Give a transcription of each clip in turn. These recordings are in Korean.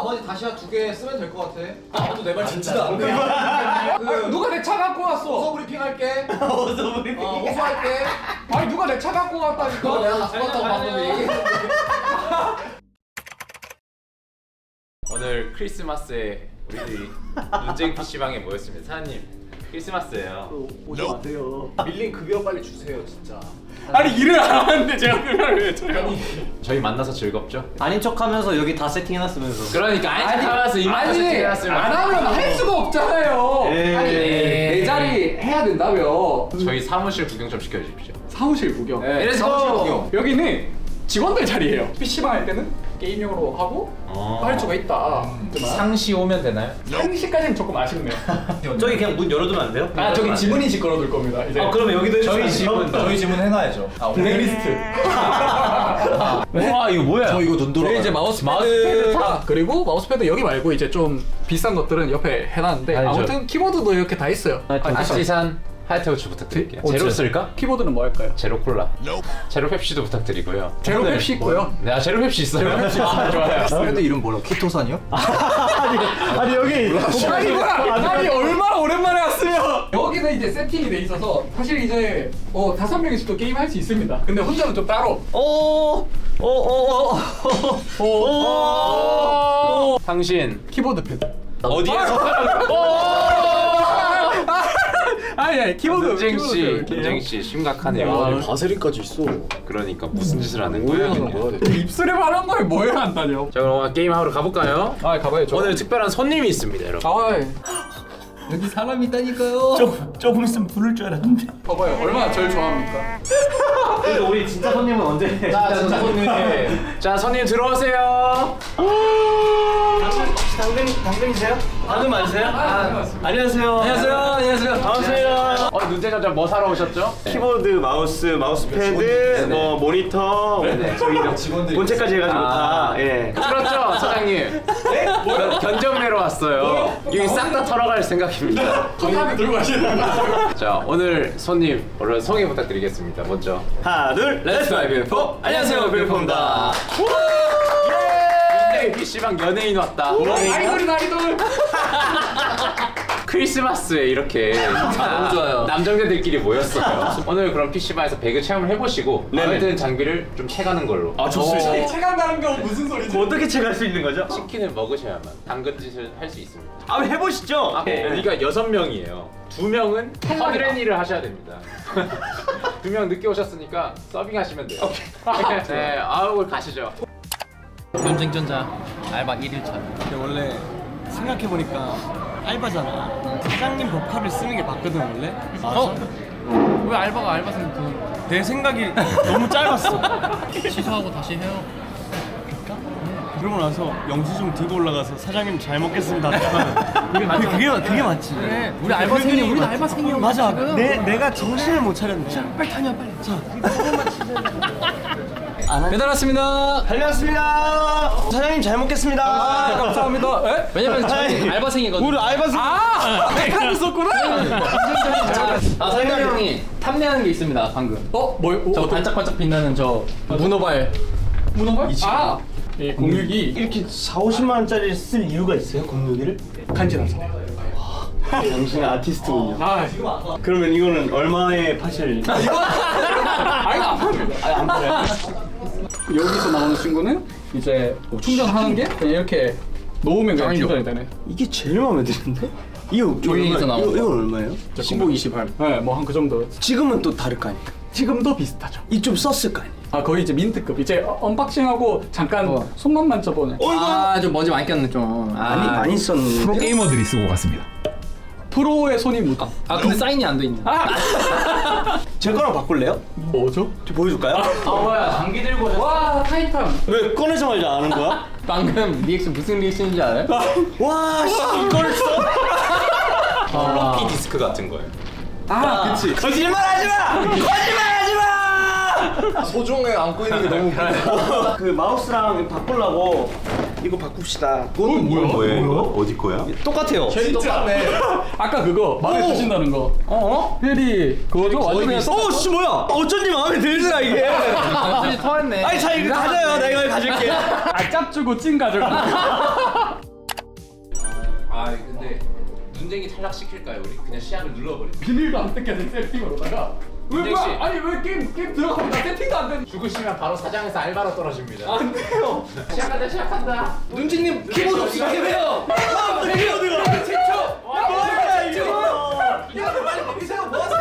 나머지 다시야 두개 쓰면 될 것 같아. 아무도 내말 듣지도 않네. 그 누가 내 차 갖고 왔어? 호소 브리핑 할게. 어서 우리. 어, 호소할게. 아니 누가 내 차 갖고 왔다니까? 내가 갖고 왔다고 방금 얘기했는데. 오늘 크리스마스에 우리들이 논쟁 PC방에 모였습니다. 사장님, 크리스마스예요. 오지 마세요. 밀린 급여 빨리 주세요, 진짜. 아니 일을 안 하는데 제가 그걸 왜 줘요? 저희 만나서 즐겁죠? 아닌 척하면서 여기 다 세팅해놨으면서. 그러니까 아니 하면서 이만한 아니 세팅해놨으면 안 하면 할 수가 없잖아요. 에이. 아니 내 자리 해야 된다며. 저희 사무실 구경 좀 시켜주십시오. 사무실 구경. 네, let's go! 사무실 구경. 여기는 직원들 자리예요. PC방 할 때는 게임용으로 하고 어. 할 수가 있다. 상시 오면 되나요? 상시까지는 조금 아쉽네요. 저기 그냥 문 열어두면 안 돼요? 아 저기 지문인식 걸어둘 겁니다. 이제 아 그러면 여기도. 저희 집은 저희 집은 해놔야죠. 블랙리스트. 와 이거 뭐야? 저 이거 눈 돌아. 이제 마우스패드 다 그리고 마우스패드 여기 말고 이제 좀 비싼 것들은 옆에 해놨는데 아니, 저- 아무튼 키보드도 이렇게 다 있어요. 아시산 하이테우치 부탁드릴게요. 어, 제로 저- 쓸까? 키보드는 뭐 할까요? 제로 콜라. 제로 펩시도 부탁드리고요. 제로 오늘 펩시 있고요. 네, 아 제로 펩시 있어요. 제로 펩시 아, 좋아요. 브랜드 이름 뭐라고? 키토산이요? 아니 여기. 아니 아니 얼마나 오랜만에 왔어요. 여기는 이제 세팅이 돼 있어서 사실 이제 어 다섯 명이서도 게임 할 수 있습니다. 근데 혼자는 좀 따로. 오. 오오오. 오. 당신 키보드 패드. 어디에서 아니 아니 키보드. 눈쟁 키보드 씨, 패드. 눈쟁 씨 심각하네요. 아니, 바세린까지 있어. 그러니까 무슨 짓을 하는 거야? 입술에 바른 걸 뭐해 한다뇨? 자 그럼 게임 하러 가볼까요? 아 가봐야죠. 오늘 특별한 손님이 있습니다, 여러분. 아 여기 사람 있다니까요. 조금 조금 있으면 부를 줄 알았는데. 봐봐요 얼마나 절 좋아합니까? 근데 우리 진짜 손님은 언제? 자, 진짜 손님. 자, 손님 들어오세요. 당근 당근이세요? 당근 맞으세요? 아, 안녕하세요. 안녕하세요. 안녕하세요. 안녕하세요. 어, 눈대장자 뭐 사러 오셨죠? 키보드, 마우스, 마우스패드, 뭐 모니터, 저희 본체까지 해가지고 아. 다 예. 그렇죠, 사장님. 견- 견적 내러 왔어요. 여기 싹 다 털어갈 생각입니다. 손잡이 들고 가시는 거. 자, 오늘 손님 얼른 소개 부탁드리겠습니다. 먼저. 하나, 둘, Let's fly B1A4. 안녕하세요, B1A4입니다. 네, PC방 연예인 왔다. 아이돌이 아이돌. 크리스마스에 이렇게 너무 좋아요. 남정들끼리 모였어요. 오늘 그럼 PC방에서 배그 체험을 해보시고 마음에 드는 장비를 좀 채가는 걸로. 아 좋습니다. 체간다는 건 무슨 소리지? 어떻게 체크할 수 있는 거죠? 치킨을 먹으셔야만 당근짓을 할 수 있습니다. 아 해보시죠. 아, 예. 여기가 여섯 명이에요. 두 명은 허드레니를 하셔야 됩니다. 두 명 늦게 오셨으니까 서빙하시면 돼요. 네, 아우 가시죠. 염생전자 알바 1일차. 근데 원래 생각해보니까 알바잖아. 사장님 법카를 쓰는 게 맞거든 원래? 어? 왜 알바가 알바생 돈내 생각이 너무 짧았어. 취소하고 다시 해요? 그러고 나서 영수 증 들고 올라가서 사장님 잘 먹겠습니다. 그게 맞지 그게, 그게 맞지. 그래 우리 알바생이 우리도 맞- 알바생이야 맞아. 내, 내가 정신을 못 차렸네. 빨리 다녀 빨리 배달 왔습니다 달려왔습니다 사장님 잘 먹겠습니다 감사합니다. 에? 왜냐면 저희 아이, 알바생이거든 우리 알바생 아, 내가 있었구나. 아 설명 형이 탐내하는 게 있습니다 방금 어, 뭐? 어, 저 반짝반짝 빛나는 저 문어발 문어발? 아, 이 공육이 이렇게 4, 50만 원짜리 쓸 이유가 있어요 공유기를? 간지나서. 당신은 아티스트군요 아, 그러면 이거는 얼마에 파실 아 이거 안 팝니다. 안 팔아요? 여기서 나오는 친구는 이제 뭐 충전하는 게 그냥 이렇게 놓으면 그냥 충전이 되네. 이게 제일 마음에 드는데? 이거 이거 ZOWIE에서 얼마- 나온 이거, 거. 이건 얼마예요? 19, 28. 네, 뭐 한 그 정도. 지금은 또 다를 거 아니까 지금도 비슷하죠. 이 좀 썼을 거 아니야 아 거의 이제 민트급. 이제 unboxing하고 잠깐 어. 손만 만져보는. 아 좀 먼지 많이 꼈네 좀 아, 많이 썼는데 게이머들이 쓰고 갔습니다. 프로의 손이 묻. 아 근데 사인이 안 돼 있네 제 거랑 바꿀래요? 뭐죠? 저 보여줄까요? 아 뭐야 장기 들고? 와 타이탄. 왜 꺼내자마자 아는 거야? 방금 리액션 무슨 리액션인지 알아요? 와 씨, 이걸 써? 플로피 디스크 같은 거예요. 아, 그치. 거짓말하지 마! 거짓말하지 마! 소중에 안고 있는 게 너무. 그 마우스랑 바꾸려고 이거 바꿉시다 그건 뭐야? 뭐예요? 어디 거야? 똑같아요 똑같네. 아까 그거 마음에 드신다는 거. 어? 혜리 그거죠? 완전 그냥 써. 어, 씨 뭐야? 어쩐지 마음에 들더라 이게. 단순히 터했네 아니 자 이거 가져요. 내가 이거 가질게. 아, 짭 주고 찐 가져가. 아 근데 눈쟁이 탈락시킬까요 우리? 그냥 시야를 눌러버리자 비밀도 안 뜯겨진 세팅으로다가 왜 뭐야? 씨. 아니 왜 게임 게임 들어가면 나 세팅도 안 돼? 죽으시면 바로 사장에서 알바로 떨어집니다 안 돼요. 시작한다 시작한다 눈지님 키보드 없이 어떻게 돼요? 뭐야 이거? 야 빨리 거기서 뭐 하세요?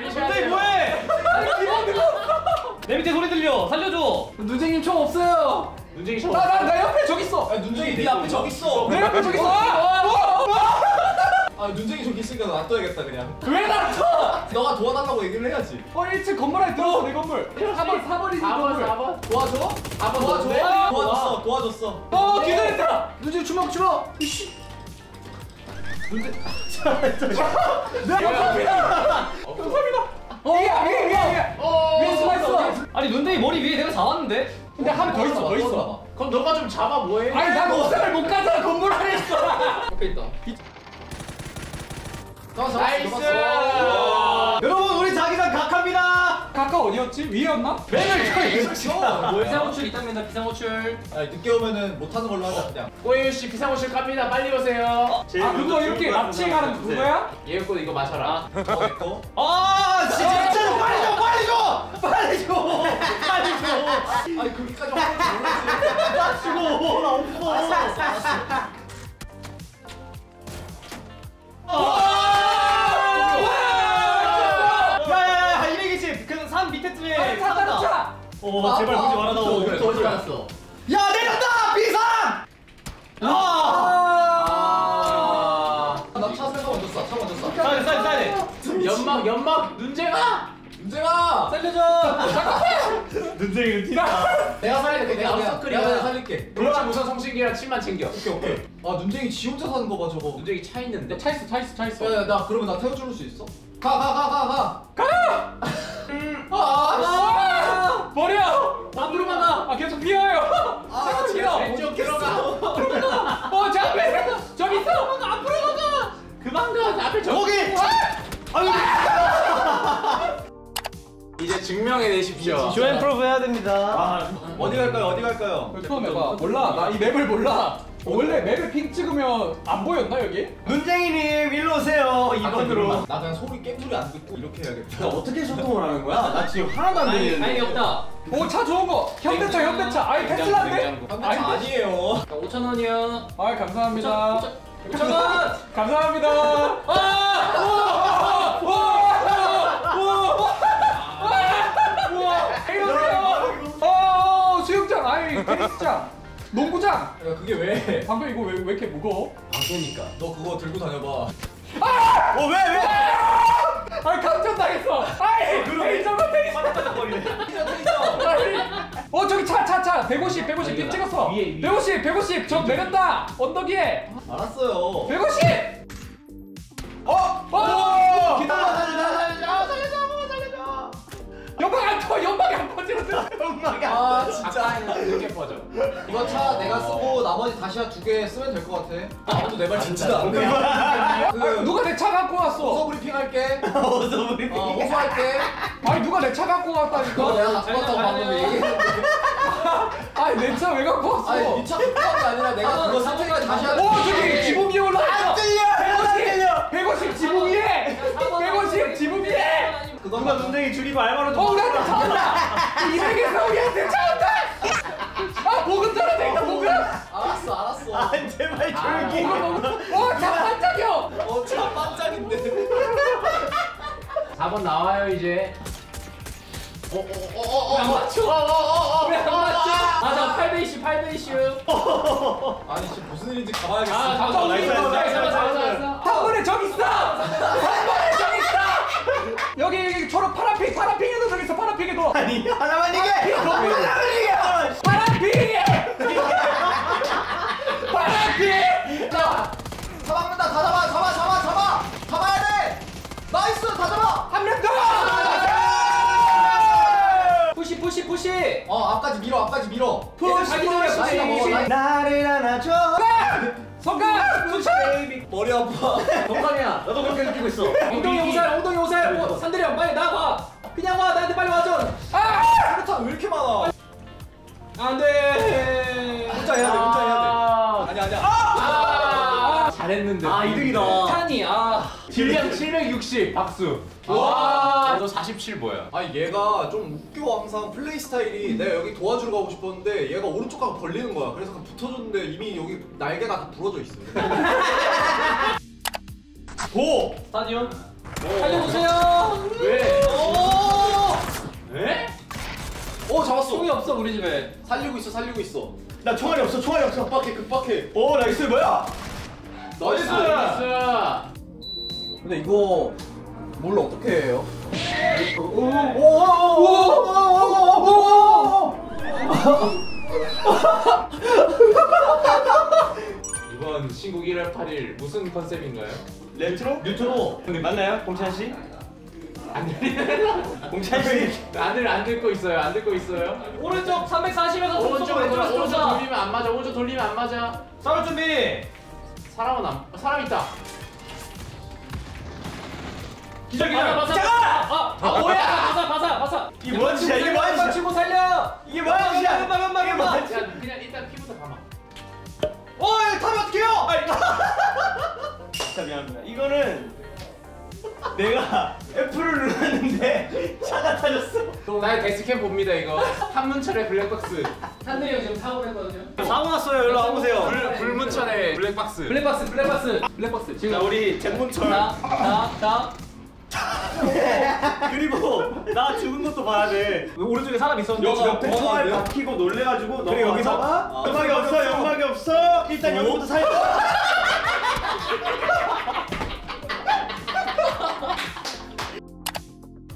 눈쟁이 뭐해? 내 밑에 소리 들려. 살려줘. 눈쟁님 총 없어요. 눈쟁이 저 나나 나 옆에 저기 있어. 눈쟁이 네 앞에 저기 있어. 내 옆에 저기 있어. 아, 아 눈쟁이 저기 있으니까 너 놔둬야겠다 그냥. 왜 나쳐? 너가 도와달라고 얘기를 해야지. 어 1층 건물 안에 들어서 내 건물. 4번 4번이지 4번 건물. 4번 도와줘? 아빠 도와줘? 뭔데? 도와줬어 도와줬어. 어 기다렸다. 눈쟁이 주먹 주먹. 이씨. 눈쟁. 내 감사합니다. 감사합니다. 어 위에 위에 위에 위에. 위에 숨어 있어. 아니 눈쟁이 머리 위에 내가 잡았는데? 근데 하나 더 있어 더 있어. 그럼 너가 좀 잡아 뭐해? 아니 난 옥상을 못 가잖아 건물 안에 있어. 옆에 있다. 나이스 여러분 우리 자기장 각합니다. 가까 어디였지? 위였나? 비상호출 있답니다. 비상호출. 아 늦게 오면은 못 하는 걸로 하자 그냥. 꼬예유 씨 비상호실 갑니다 빨리 오세요 아 그거 이렇게 납치 가는 그거야? 예약권 이거 마셔라 어 내꺼. 아 진짜 빨리 줘 빨리 줘 빨리 줘 빨리 줘. 아니 그렇게까지 하는 줄 몰랐지. 주고 나 없어. 야 밑에쯤에 아니 차 다른 차. 오 제발 보지 말아 나 오늘 어디 갔어? 야 내렸다 비상. 와. 나차 생각 먼저 쏴. 차돼 싸야 돼. 연막 연막 눈쟁아 눈쟁아. 살려줘. 눈쟁이는 티나. 내가 돼 내가 내가 아웃서클이야 내가 살릴게. 그렇지 우선 성신기랑 침만 챙겨 오케이 오케이. 아 눈쟁이 지 혼자 사는 거봐 저거. 눈쟁이 차 있는데 차 있어 차 있어 차 있어. 야야 나 그러면 나 태워줄 수 있어? 가 가 가 가 가. 아, 버려! 앞으로 가나! 아, 계속 피어요! 아 제가 왼쪽 들어가 어, 저 앞에! 저기 있어! 앞으로 가자! 그만 가 앞에 저 거기. 아유. 이제 증명해 내십시오 조엔 프로브 해야 됩니다. 어디 갈까요? 어디 갈까요? 처음 해봐. 몰라. 나 이 맵을 몰라. 원래 맵에 핑 찍으면 안 보였나, 여기? 눈쟁이님 일로 오세요. 2번으로. 나 그냥 소리 깽 소리 안 듣고 이렇게 해야겠다. 어떻게 소통을 하는 거야? 나 지금 하나도 안 아니 들리는데. 아니 없다. 오, 차 좋은 거! 현대차, 현대차! 아이, 테슬라인데? 아, 차 아니에요. 5천 원이요. 아이, 감사합니다. 5천 원. 감사합니다. 아! 와! 와! 와! 와! 이러세요. 어, 수영장, 아니, 테니스장, 농구장. 야 그게 왜? 방금 이거 왜, 왜 이렇게 무거워? 너 그거 들고 다녀봐. 어왜 왜? 아, 감전 당했어. 아이, 테니스장, 테니스. 반짝반짝거리네. 어, 저기 차, 차, 차. 150, 150. 빗 찍었어. 위에, 위에. 150, 150. 저 내렸다. 언덕 위에. 알았어요. 150. 나머지 다시야 두 개 쓰면 될 것 같아. 아무도 내말 듣지도 않네. 그 누가 내 차 갖고 왔어? 호소 브리핑 할게. 어서 우리. 어 호소할게. 아니 누가 내 차 갖고 너 왔다니까? 내가 갖고 왔다고 방금 얘기했는데. 아니 내 차 왜 갖고 왔어? 아니 니차 갖고 간게 아니라 내가 그거 쓸 테니까 다시 할게. 오 저기 지붕 위에 올라왔어. 안 들려. 안 들려. 150 지붕 위에. 150 지붕 위에. 누가 눈쟁이 줄이고 알바로 좀. 어 우리한테 차 온다. 200에서 우리한테 차 온다. 제발 조용히. 어차 반짝여. 어차 반짝인데. 4번 나와요 이제 왜안 맞춰? 왜안 맞춰? 맞아 8배 이슈 8배 이슈. 아니 지금 무슨 일인지 가봐야겠어. 아 나이스, 나이스, 나이스, 나이스. 한 번에 저기 있어. 한 번에 저기 있어. 여기 여기 초록 파란핑 파란핑에도 저기 있어 파란핑에도. 아니 하나만 이게. 하나만 이게. 앞까지 밀어 앞까지 밀어. 푸시, 자기 전에 푸시, 나이가 먹어 푸시. 나이. 나를 안아줘. 성가. 투샷. 머리 아파. 동감이야. 나도 그렇게 느끼고 있어. 엉덩이 오살 엉덩이 오살. 어, 산들이 형 빨리 나와. 그냥 와 나한테 빨리 와줘. 아. 수류탄 왜 이렇게 많아? 안돼. 혼자 해야 돼 혼자 해야 돼. 아니 아니야. 아. 아. 잘했는데. 아, 이득이다. 탄이 아. 질량 760 박수. 와, 너47 뭐야? 아니 얘가 좀 웃겨 항상 플레이 스타일이 내가 여기 도와주러 가고 싶었는데 얘가 오른쪽 가고 벌리는 거야 그래서 붙어줬는데 이미 여기 날개가 다 부러져 있어 Go! 스타디움. 살려주세요. 왜? 오! 에? 오 잡았어 총이 없어 우리 집에. 살리고 있어 살리고 있어 나 총알이 없어 총알이 없어 급박해 급박해 오 나이스 뭐야 나이스 나이스. 근데 이거 몰라 어떻게 해요? 이번 신곡 1월 8일 무슨 컨셉인가요? 레트로? 뉴트로 맞나요 공찬 씨? 안 들리나요? 공찬 씨? 안을 안 듣고 있어요. 안 듣고 있어요. 오른쪽 340에서 오른쪽 왼쪽 오른쪽. 돌리면 안 맞아. 오른쪽 돌리면 안 맞아. 싸울 준비 사람은 안 사람 있다. 기절 바사 기절 바사. 아, 아 뭐야? 바사 바사 바사. 이게 뭐야 짓이야 이게 뭐야 짓이야 치고 살려. 이게 뭐야 짓이야 연막 연막 이게 연막. 뭐야 야 그냥 일단 피부터 감아. 어 이거 타면 어떡해요 아이. 진짜 미안합니다 이거는 내가 F를 눌렀는데 차가 타졌어 나의 death cam 봅니다 이거. 한문철의 블랙박스. 산들이 형 지금 사고를 했거든요. 사고 났어요 일로 와 보세요 불 불문철의 블랙박스. 블랙박스 블랙박스 블랙박스 자 지금. 우리 잼문철 자자자 그리고 나 죽은 것도 봐야 돼 오른쪽에 사람 있었는데 옆에 총알? 박히고 놀래가지고 그래 여기서 아, 연막이 없어. 연막이 없어 일단 여기부터 살려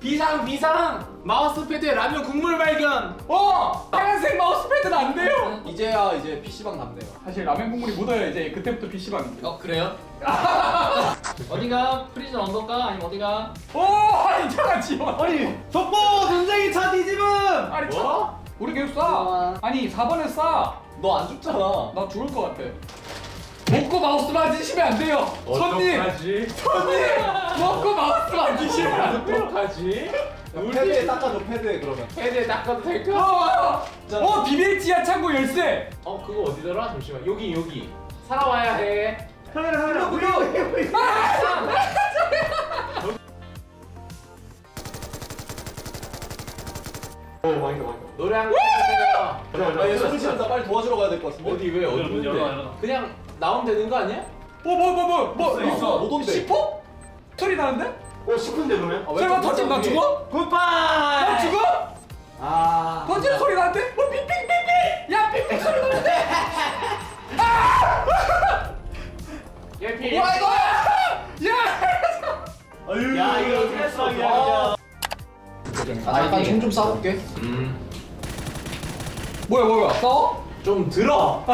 비상 비상. 마우스패드에 라면 국물 발견. 어! 하얀색 마우스패드는 안 돼요! 이제야 이제 PC방 남네요 사실 라면 국물이 묻어야 이제 그때부터 PC방인데. 어 그래요? 어디가? 프리즌 언더가 아니면 어디가? 오! 아니, 차가 지워! 아니 속보 눈쟁이 차 뒤집음 아니, 차! 우리 계속 쏴! 아니, 4번에 쏴! 너 안 죽잖아 나 죽을 것 같아. 먹고 마우스 만지시면 안 돼요! 손님! 어떡하지? 손님! 먹고 마우스 만지시면 안 돼요! 어떡하지? 패드에 닦아줘 패드에 그러면 패드에 닦아도 될까? 어! 어! 비밀 지하 창고 열쇠! 어 그거 어디더라? 잠시만 여기 여기 살아와야 해. 카메라 카메라 우리 우리 노래 한곡 해주세요. 아얘 소리 지른다 빨리 도와주러 가야 될 것 같은데 어디 왜? 열어, 열어. 그냥 나오면 되는 거 아니야? 뭐, 뭐, 뭐, 뭐, 뭐, 있어, 있어? 못 온대. 시포? 소리 나는데? 어 싶은데 그러면 아, 왜 설마 또 터지면 나? 죽어? 굿바이 나 죽어? 아 터지는 소리 나는데? 어, 삐삐삐삐! 야, 삐삐 소리 나는데? 예피. 와, 이거! 야! 아유 야 이거 어떻게 했어 아. 야 아, 잠깐 총좀 쏴볼게 음. 뭐야, 뭐야, 뭐야? 싸워? 좀 들어.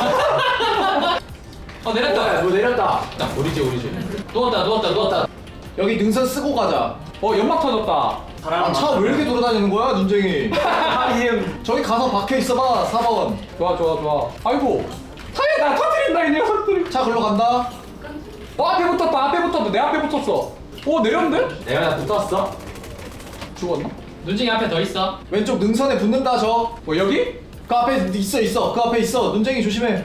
어 내렸다. 뭐 내렸다. 나 우리지 우리지. 누웠다 누웠다 누웠다. 여기 능선 쓰고 가자 어, 연막 터졌다. 아 차 왜 이렇게 돌아다니는 거야 눈쟁이 저기 가서 박혀 있어봐 4번 좋아, 좋아, 좋아. 아이고. 타이어 나 터뜨린다, 이 녀석들이. 차 글로 간다 어, 앞에 붙었다, 앞에 붙었다. 내 앞에 붙었어. 오, 내렸는데? 내가 붙었어. 죽었나? 눈쟁이 앞에 더 있어. 왼쪽 능선에 붙는다 저그 뭐, 여기? 앞에 있어 있어 그 앞에 있어 눈쟁이 조심해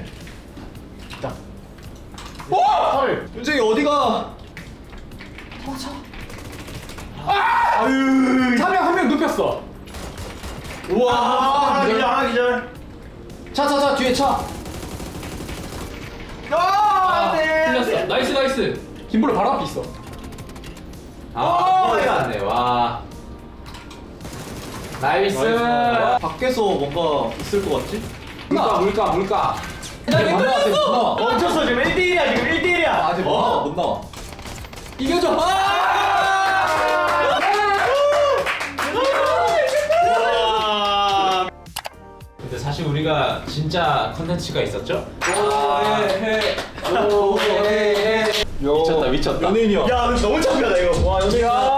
오! 헐. 눈쟁이 어디가 아유. 한명 한 명 눕혔어. 우와 하나 기절. 기절 하나 기절 차차차 뒤에 차 아 네. 풀렸어. 나이스 나이스. 김불로 바로 앞에 있어. 아, 소리가 안 돼. 와. 나이스. 밖에서 뭔가 있을 것 같지? 물가 물가 물가. 나 나와 멈췄어 지금 1대1이야 지금 1대1이야 아, 아직 못 나와 못 나와 이겨줘. 와 사실 우리가 진짜 컨텐츠가 있었죠? 미쳤다 미쳤다 연예인이야 야, 너무 창피하다 이거. 와, 연예인. 차가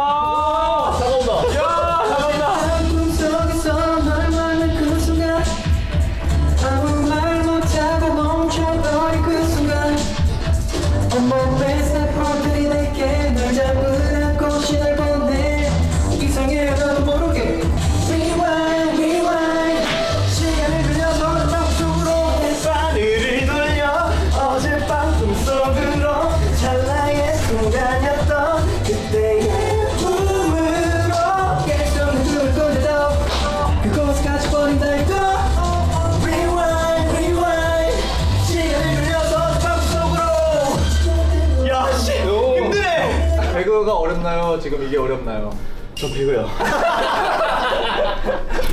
어렵나요? 지금 이게 어렵나요? 저 배고요.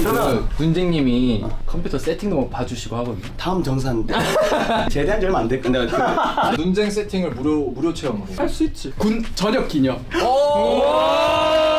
저는 눈쟁님이 컴퓨터 세팅도 막 봐주시고 하거든요. 다음 정산인데. 제대한 지 얼마 안 됐는데 내가 그 세팅을 무료 무료 체험으로. 할 수 있지. 군 저녁 기념. 오!